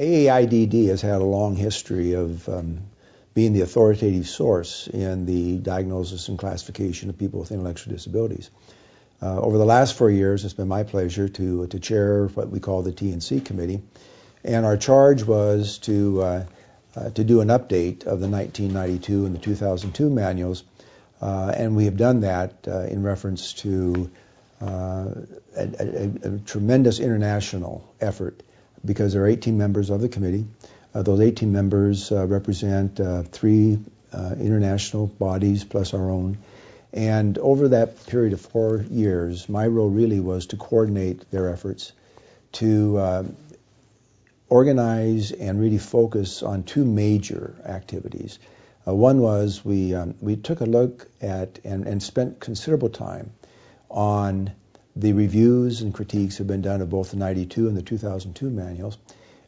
AAIDD has had a long history of um, being the authoritative source in the diagnosis and classification of people with intellectual disabilities. Uh, over the last four years, it's been my pleasure to, to chair what we call the T&C committee. And our charge was to, uh, uh, to do an update of the 1992 and the 2002 manuals. Uh, and we have done that uh, in reference to uh, a, a, a, tremendous international effort because there are 18 members of the committee. those 18 members represent three international bodies plus our own. And over that period of four years, my role really was to coordinate their efforts, to uh, organize and really focus on two major activities. Uh, one was we, um, we took a look at and, and spent considerable time on the reviews and critiques have been done of both the 92 and the 2002 manuals.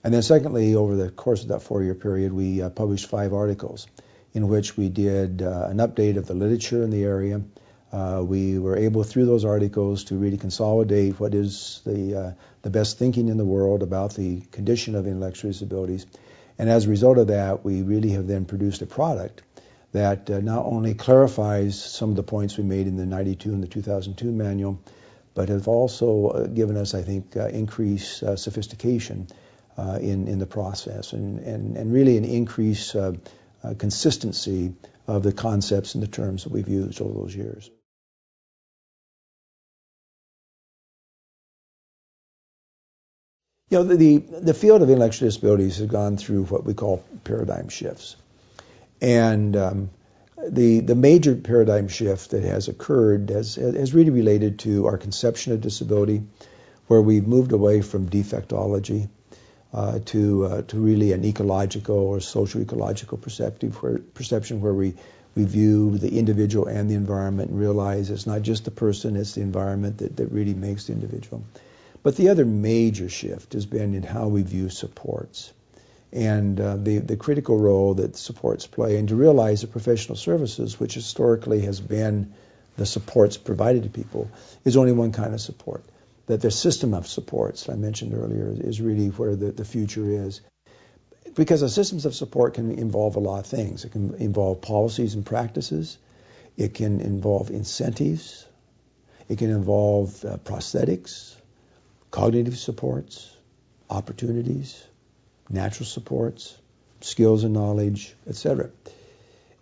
And then, secondly, over the course of that four year period, we uh, published five articles in which we did uh, an update of the literature in the area. Uh, we were able, through those articles, to really consolidate what is the, uh, the best thinking in the world about the condition of intellectual disabilities. And as a result of that, we really have then produced a product that uh, not only clarifies some of the points we made in the 92 and the 2002 manual, but have also uh, given us, I think, uh, increased sophistication in, in the process and, and, and really an increase uh, consistency of the concepts and the terms that we've used over those years. You know, the, the field of intellectual disabilities has gone through what we call paradigm shifts. And um, the, the major paradigm shift that has occurred has, has really related to our conception of disability, where we've moved away from defectology uh, to uh, to really an ecological or social ecological perceptive where, perception where we we view the individual and the environment and realize it's not just the person, it's the environment that, that really makes the individual. But the other major shift has been in how we view supports and uh, the, the critical role that supports play, and to realize that professional services, which historically has been the supports provided to people, is only one kind of support that the system of supports I mentioned earlier is really where the, the future is. Because the systems of support can involve a lot of things. It can involve policies and practices. It can involve incentives. It can involve uh, prosthetics, cognitive supports, opportunities, natural supports, skills and knowledge, etc.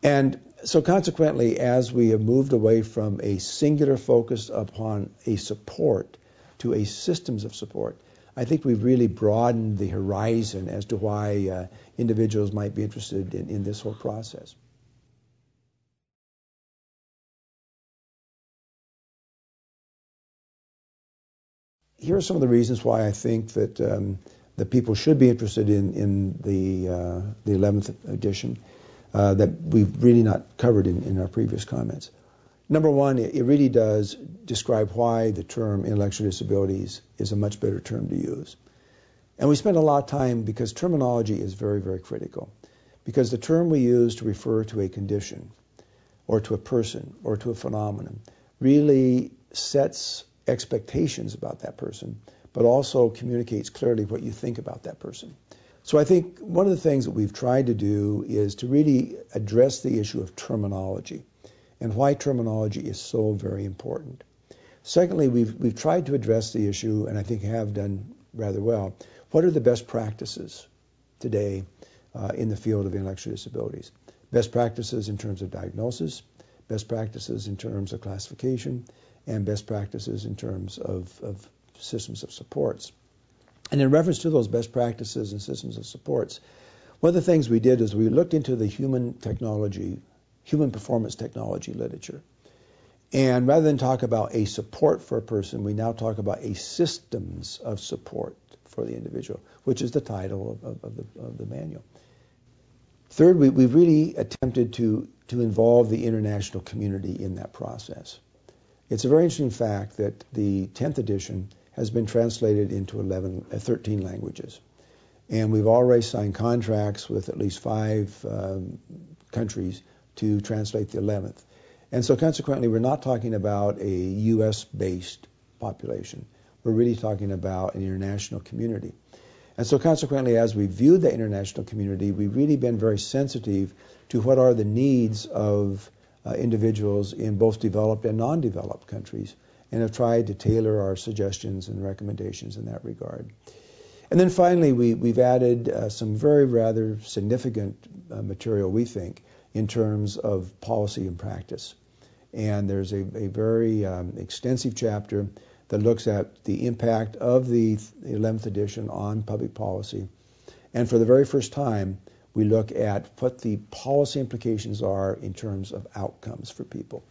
And so consequently, as we have moved away from a singular focus upon a support to a systems of support. I think we've really broadened the horizon as to why uh, individuals might be interested in, in this whole process. Here are some of the reasons why I think that um, that people should be interested in in the uh, the 11th edition uh, that we've really not covered in, in our previous comments. Number one, it really does describe why the term intellectual disabilities is a much better term to use. And we spend a lot of time because terminology is very, very critical. Because the term we use to refer to a condition or to a person or to a phenomenon really sets expectations about that person, but also communicates clearly what you think about that person. So I think one of the things that we've tried to do is to really address the issue of terminology and why terminology is so very important. Secondly, we've, we've tried to address the issue, and I think have done rather well. What are the best practices today uh, in the field of intellectual disabilities? Best practices in terms of diagnosis, best practices in terms of classification, and best practices in terms of, of systems of supports. And in reference to those best practices and systems of supports, one of the things we did is we looked into the human technology human performance technology literature. And rather than talk about a support for a person, we now talk about a systems of support for the individual, which is the title of, of, of, the, of the, manual. Third, we, we've really attempted to, to involve the international community in that process. It's a very interesting fact that the 10th edition has been translated into 11, uh, 13 languages. And we've already signed contracts with at least five um, countries to translate the 11th. And so consequently, we're not talking about a U.S. based population. We're really talking about an international community. And so, consequently, as we viewed the international community, we've really been very sensitive to what are the needs of uh, individuals in both developed and non developed countries and have tried to tailor our suggestions and recommendations in that regard. And then finally, we, we've added uh, some very rather significant uh, material, we think, in terms of policy and practice. And there's a, a very um, extensive chapter that looks at the impact of the 11th edition on public policy. And for the very first time, we look at what the policy implications are in terms of outcomes for people.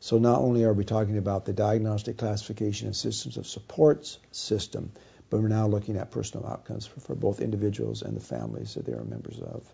So not only are we talking about the diagnostic classification and systems of supports system, but we're now looking at personal outcomes for, for both individuals and the families that they are members of.